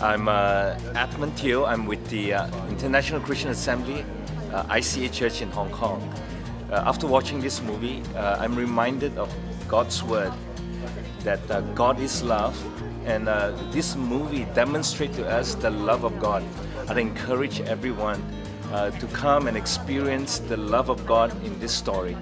I'm uh, Edmund Teo. I'm with the uh, International Christian Assembly, uh, ICA Church in Hong Kong. Uh, after watching this movie, uh, I'm reminded of God's Word that uh, God is love, and uh, this movie demonstrates to us the love of God. I'd encourage everyone to come and experience the love of God in this story.